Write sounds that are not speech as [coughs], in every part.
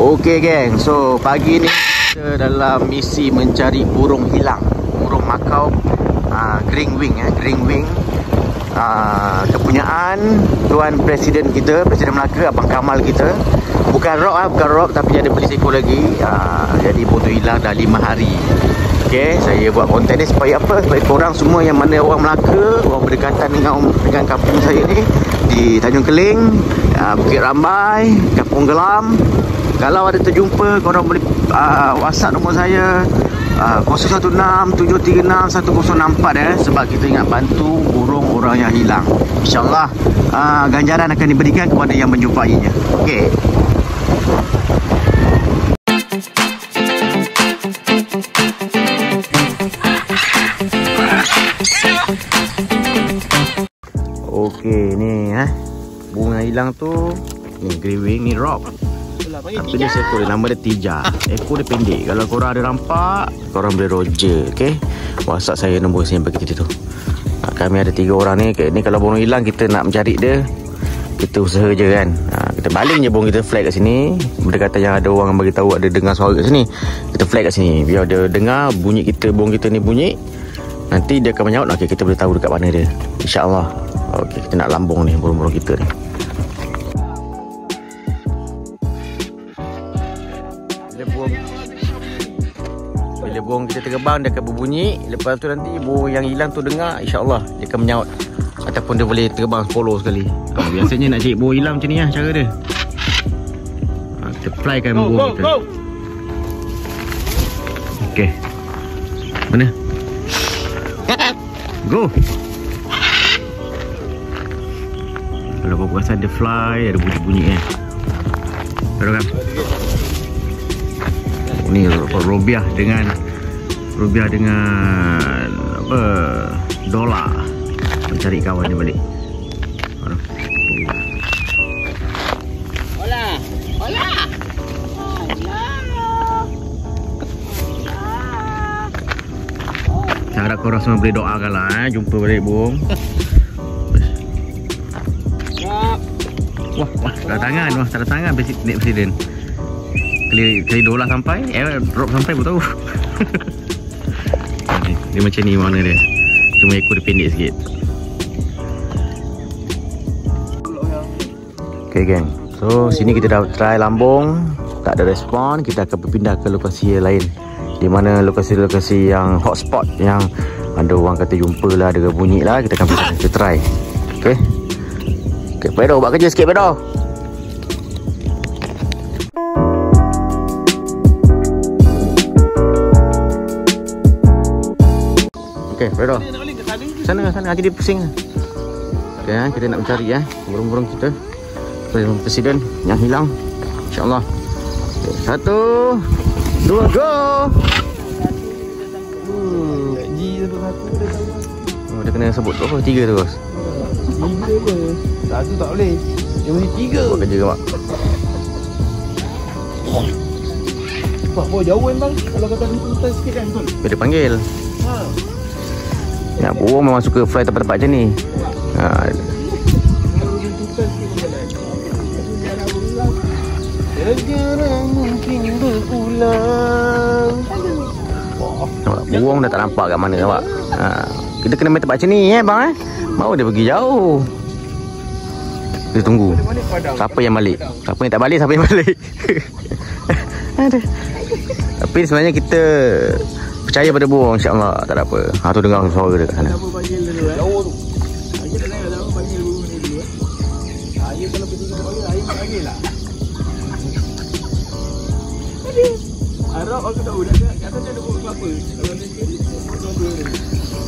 Okey geng, so pagi ni kita dalam misi mencari burung hilang. Burung makau. Uh, Green Wing eh, Green Wing. Uh, Kepunyaan Tuan Presiden kita, Presiden Melaka, Abang Kamal kita. Bukan rock ah, bukan rock tapi ada beli seekor lagi. Uh, Jadi burung hilang dah 5 hari. Okay, saya buat konten ni supaya apa? Supaya korang semua yang mana orang Melaka Orang berdekatan dengan dengan kampung saya ni Di Tanjung Keling uh, Bukit Rambai Kampung Gelam Kalau ada terjumpa korang boleh uh, WhatsApp nombor saya uh, 016-736-1064 eh Sebab kita ingat bantu burung orang yang hilang. InsyaAllah uh, ganjaran akan diberikan kepada yang menjumpainya. Okay Okey ni eh. Bunga hilang tu ni griwing ni rock tapi dia seekor dia nama dia Tija. Ekor dia pendek. Kalau korang ada rampak Korang boleh roger Okay WhatsApp saya nombor saya bagi kita tu ha, Kami ada tiga orang ni. Ni kalau burung hilang Kita nak mencari dia. Kita usaha je kan? Ha, Kita baling je burung kita flag kat sini. Berdekatan yang ada orang bagi tahu Ada dengar suara kat sini. Kita flag kat sini. Biar dia dengar Bunyi kita Burung kita ni bunyi. Nanti dia akan menyaut Okay kita boleh tahu dekat mana dia. InsyaAllah. Okay kita nak lambung ni Burung-burung kita ni burung Bila burung kita terbang Dia akan berbunyi. Lepas tu nanti Burung yang hilang tu dengar InsyaAllah Dia akan menyaut. Ataupun dia boleh terbang follow sekali. Ha, Biasanya nak cari burung hilang macam ni lah Cara dia. Ha, Kita flykan Go, burung go, kita go. Okay Mana? Go! Kalau kau perasan dia fly Ada bunyi-bunyi kan Tahu kan? oh, Ni Robiah dengan Robiah dengan Apa Dola Mencari kawan dia balik Aduh. Hola. Hola. Saya harap korang semua boleh doakan lah eh. Jumpa balik burung Wah, wah, tak ada tangan Wah, tak ada tangan Presiden, naik presiden Kali, kali dolar sampai Eh, drop sampai pun tahu. [laughs] Dia macam ni mana dia. Cuma ekor dia pendek sikit. Okay geng. So sini kita dah try lambung. Tak ada respon. Kita akan berpindah ke lokasi lain. Di mana lokasi-lokasi yang hotspot Yang ada orang kata jumpa lah Ada bunyi lah Kita akan pindah [laughs] Kita try. Okay Okay Pedro buat kerja sikit Pedro Okay Pedro Sana sana Nanti dia pusing Okay eh, kita nak mencari eh Burung-burung kita Burung presiden yang hilang InsyaAllah okay, Satu Dua go Hmm. Oh, dia kena sebut tu apa? Tiga terus Tiga je. Satu tak boleh. Yang mesti tiga. Buat kerja kau Wah, bawa jauh kan bang? Kalau kata hutan sikit kan betul? Dia panggil Ha. Ya, burung memang suka fly tempat-tempat macam ni ha, nampak? Burung dah tak nampak kat mana nampak ha, Kita kena main tempat macam ni eh bang eh Baru dia pergi jauh Kita tunggu. Siapa yang balik? Siapa yang tak balik, siapa yang balik? [laughs] Aduh. Tapi sebenarnya kita percaya pada burung insya-Allah tak ada apa. Ha tu dengar suara dia kat sana. Jauh.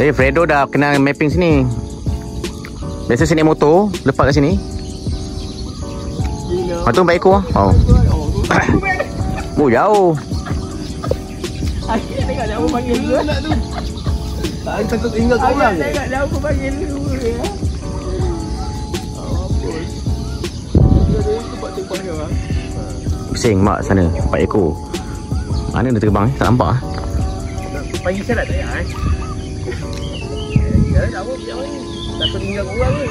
Tapi Fredo dah kenal mapping sini. Biasa sini motor, lepak kat sini. Gila. Ha tu empat ekor. Oh. [coughs] Oh, tu aku tengok jauh panggil nak tu. Tak ada takut tinggal kat orang. Tengok panggil ya. Apa? Dia dia tempat terbang dia ah. Pusing mak sana, empat ekor. Mana dia terbang eh? Tak nampak ah. Panggil saya tak payah eh. Ya, tak apa jauh ni. Takut tinggal orang ni.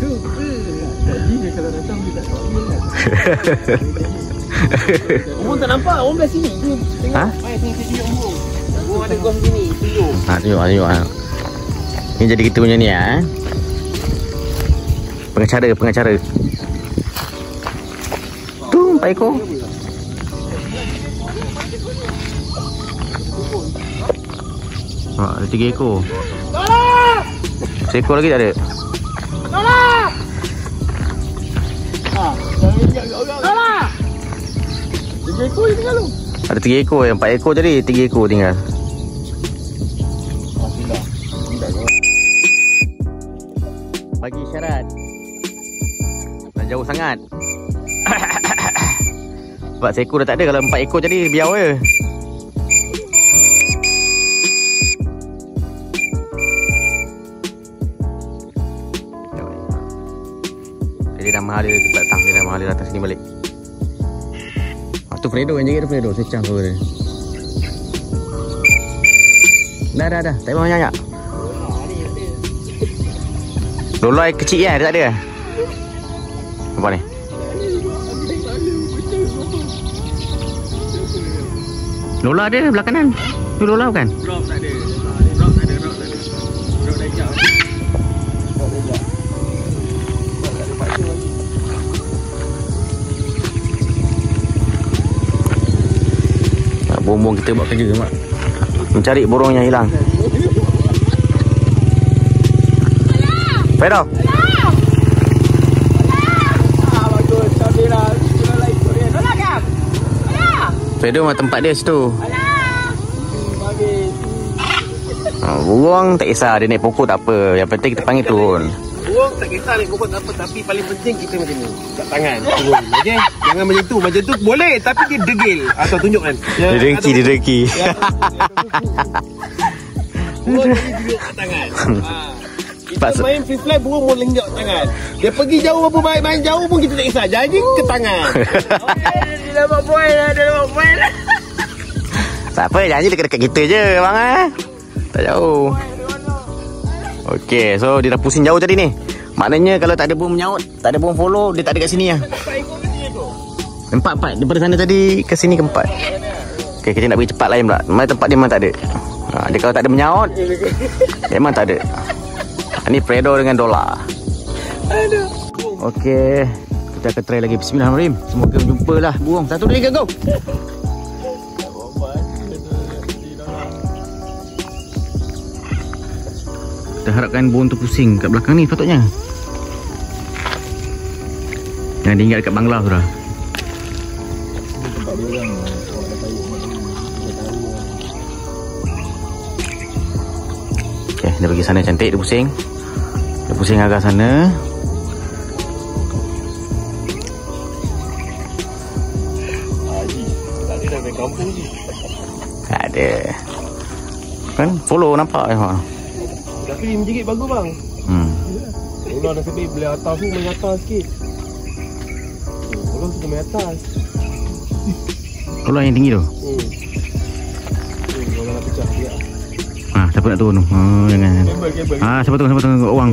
[laughs] datang dia tak tahu [laughs] kan. Burung tak nampak, orang belah sini. Tengok. Ha? Mai sini sini burung. Burung ada gom sini, tidur. Ha, tengok, tengok. Ha. Ini jadi kita punya ni ha. Pengacara, pengacara. Tu, empat ekor. Ha, ada tiga ekor. Seekor lagi tak ada? Tiga ekor je tinggal tu. Ada tiga ekor, empat ekor tadi, tiga ekor tinggal. Bagi syarat. Dah jauh sangat. [coughs] Sebab seekor dah tak ada, kalau empat ekor jadi biar je. Dia dah mahal dia datang, mahal dia datang sini balik. Ah, tu Fredo yang jaga tu Fredo, secang tu dia. Dah dah dah, tak payah banyak. Lola yang kecil kan? Dia tak ada? Apa ni? Lola ada belah kanan. Tu Lola bukan? Drop tak ada. Buang-buang kita buat kerja mak. Mencari burung yang hilang. Kam. Fredo mah tempat dia situ. Ha, burung tak kisah dia naik pokok tak apa. Yang penting kita panggil turun. Tak kisah pokok tak apa. Tapi paling penting kita macam ni. Kat tangan. Turun okay? Jangan macam tu. Macam tu boleh. Tapi dia degil. Atau tunjukkan. Ya, Dia dengki, dia dengki. Burung tadi duduk kat tangan. Ha. Kita main free fly Burung mau lenggak tangan. Dia pergi jauh apa main, main jauh pun kita tak kisah. Jadi ke tangan. [laughs] Dia dapat point lah Dia dapat point lah Tak apa, janji dekat-dekat kita je bang eh. Tak jauh. Okey, so dia dah pusing jauh tadi ni. Maknanya kalau tak ada burung menyaut, tak ada burung follow, dia tak ada kat sini lah. Empat? Empat-empat. Daripada sana tadi ke sini ke empat. Okey, kita nak pergi cepat lain pula. Mana tempat dia memang tak ada. Ha, dia kalau tak ada menyaut, memang tak ada. Ini Fredo dengan Dola. Aduh Okey, kita akan try lagi. Bismillahirrahmanirrahim. Semoga jumpa lah burung. Satu, dua, tiga, go! Kita harapkan burung tu pusing kat belakang ni patutnya. Jangan dia ingat dekat bangla tu dah. Okay, dia pergi sana cantik, dia pusing. Dia pusing agak sana. Tak ada. Kan follow nampak. Tapi dia menjerit bagus bang Hmm. Ular dah sebab boleh atas tu main atas sikit. Main atas. Follow yang tinggi tu. Hmm. Hmm, nak pecah dia. Ha, siapa nak turun tu? Ha, jangan. Kabel, kabel. Ha, siapa turun, siapa turun? Orang.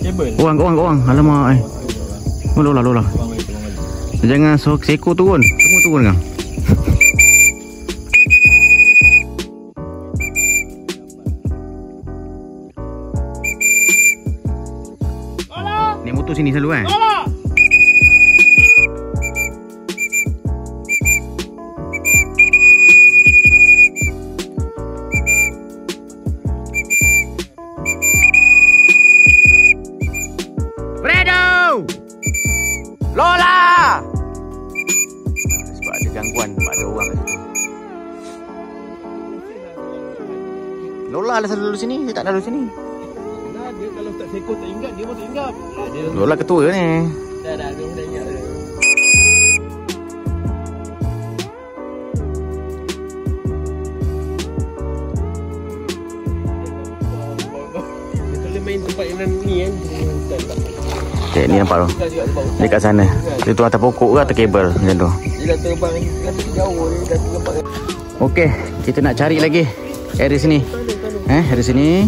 Kabel. Orang, orang, orang. Alamak eh. Oh, lola, lola. Jangan so seekor turun. Semua turun kan? Naik motor sini selalu kan? Tolong! Lah selalu sini, dia tak lalu sini. Nah, dia kalau tak sekor tak ingat, dia pun tak ingat. Ah, dia dah, Lola ketua ni. dah, dah, dia dah ingat. dah. Tak. Okay, ni nampak tu. Dia kat sana. Dia tu atas pokok ke atas kabel macam tu. Dia dah terbang, dia dah jauh, dia dah nampak. Okey, kita nak cari lagi area sini. Eh, area sini.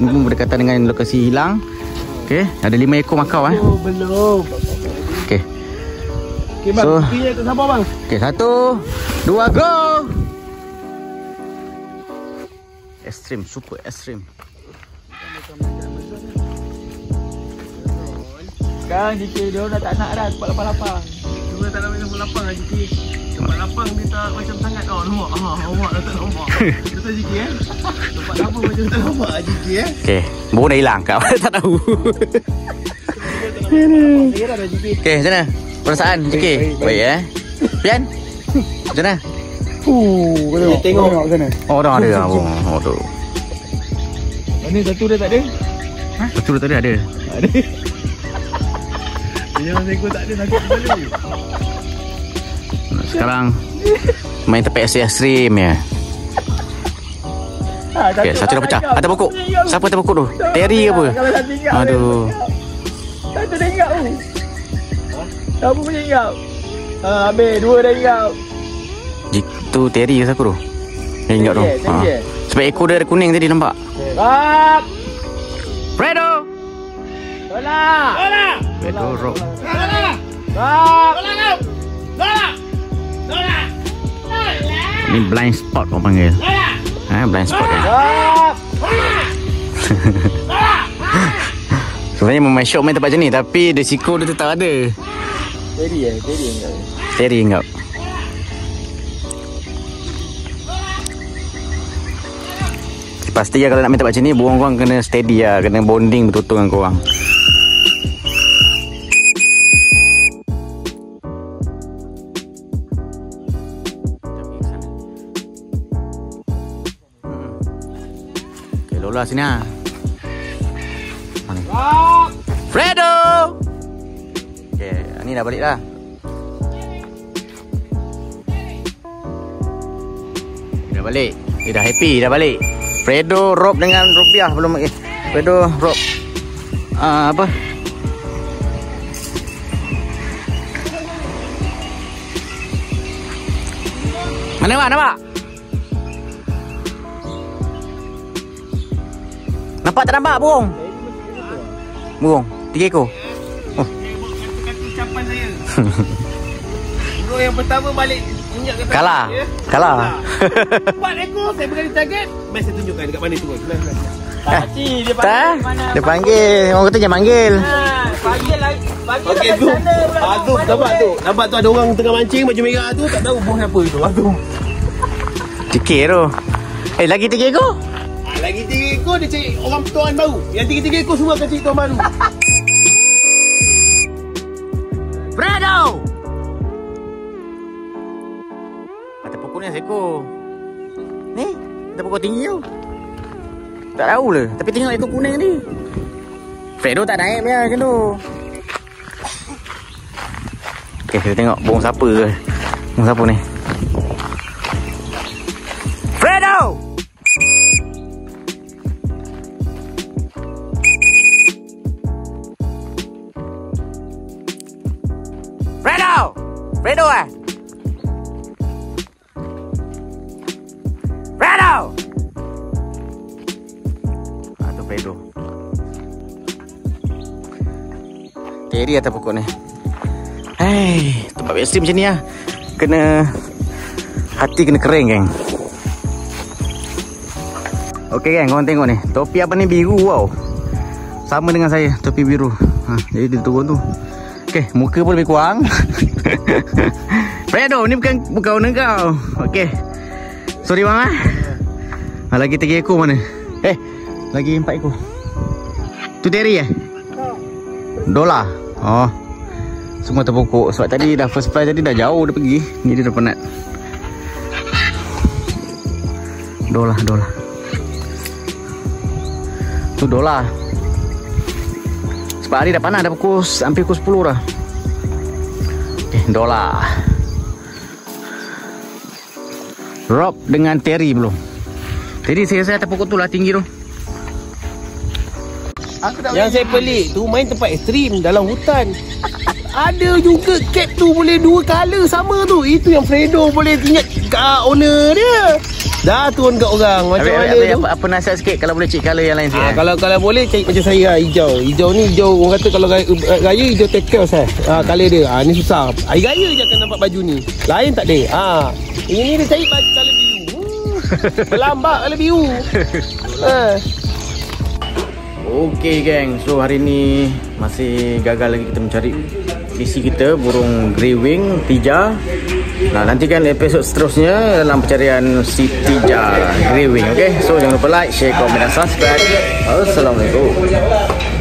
Ini pun berdekatan dengan lokasi hilang. Okey, ada lima ekor makau eh. Oh, belum. Okay bang, So- tak sabar bang. Okay, satu, dua, go! Extreme, super extreme. Sekarang JK dia orang dah tak nak dah tempat lapang-lapang. Cuma tak nak macam lapang lah JK. Tempat lapang dia tak macam sangat tau. Nampak? Ha, awak dah tak nampak. [laughs] Betul JK eh? Tempat lapang macam tak nampak lah JK eh? Okay, burung dah hilang kau. [laughs] tak tahu. Lah. Okay, macam mana? Perasaan, JK? baik, Baik, baik. eh? Pian? Macam mana? Uh, kau tengok, tengok. tengok sana. Oh, dah ada lah. Oh, oh tu. Mana satu dah tak ada? Betul tadi ada. Ada. Yang saya tak ada sakit [laughs] kepala. Sekarang main tepi ekstrim ya. Ha, Okay, satu dah pecah. Atas pokok. Siapa atas pokok tu? Terry ke apa? Satu. Aduh. Satu dah ingat tu. Siapa punya ingat? Ha, habis dua dah ingat. Itu Terry ke siapa tu? Yang ingat tu. Ha. Sebab ekor dia ada kuning tadi nampak. Rap! Fredo! Tolak! Fredo rock. Rap! Ni blind spot orang panggil. Ha, blind spot ya. Rap! [laughs] Sebenarnya memang syok main tempat macam ni tapi risiko dia tetap ada. Teri eh, teri ingat. Terry ingat. Pasti lah kalau nak main tempat macam ni Burung korang kena steady lah Kena bonding betul-betul dengan korang Lola sini? Rap! Fredo! Okay, ni dah balik dah Dia dah balik Dia dah happy, dah balik Fredo, Rob dengan Rupiah belum eh. Fredo, Rob Ah Apa? Mana pak, nampak? Nampak tak nampak burung? Burung, tiga ekor ucapan saya. Burung yang pertama balik injak kata Kalah. saya. Kalah. Empat ekor saya berani target. Mari saya tunjukkan dekat mana turun. Pakcik, dia Tak, panggil mana? dia panggil Orang kata jangan panggil Ha, panggil lagi. Panggil Okey kat tu. sana pula. Ah nampak tu. Nampak tu ada orang tengah mancing baju merah tu tak tahu bos apa tu. Tu. Cikir tu Eh lagi tiga ekor Tiga ekor dia cari orang tuan baru. Yang tiga-tiga ekor semua akan cari tuan baru. [laughs] Fredo Atas pokok ni seekor. Ni? Atas pokok tinggi tu Tak tahu lah. Tapi tengok ekor kuning ni. Fredo tak naik punya macam tu. Okay kita tengok Burung siapa ke. Burung siapa ni Fredo Ah tu Fredo Terry atas pokok ni. Hei Tempat ekstrim macam ni lah Kena Hati kena kering geng. Okey geng korang tengok ni. Topi apa ni biru wow. Sama dengan saya Topi biru. Ha, Jadi dia turun tu. Okey muka pun lebih kurang. [laughs] Fredo ni bukan Bukan kau. Okey Sorry bang ah. Ha, Lagi tiga ekor mana? Eh Lagi empat ekor. Tu Terry eh? Dola Oh. Semua terpokok. Sebab tadi dah first fly tadi dah jauh dia pergi. Ni dia dah penat. Dola Dola Tu dolar. Sebab hari dah panas Dah pukul Hampir pukul 10 dah. Eh dolar. Rob dengan Terry belum Terry saya rasa atas pokok tu lah tinggi tu Yang saya pelik tu main tempat ekstrim dalam hutan. [laughs] Ada juga cap tu boleh dua color sama tu. Itu yang Fredo boleh ingat kat owner dia. Dah turun kat orang Macam Habis, mana habis, tu apa, apa nasihat sikit kalau boleh cik colour yang lain sikit Ah, eh? kalau kalau boleh cari macam saya lah hijau. Hijau ni hijau orang kata kalau raya, raya hijau take care saya. Ah color dia. Ah ni susah. Hari raya je akan dapat baju ni. Lain tak ada. Ah ini dia cari baju color. [laughs] Melambak color biru. ah. Okey geng, so hari ni masih gagal lagi kita mencari isi kita burung grey wing tija. Nah, nantikan episod seterusnya dalam pencarian si tija grey wing. Okey, so jangan lupa like, share, komen dan subscribe. Assalamualaikum.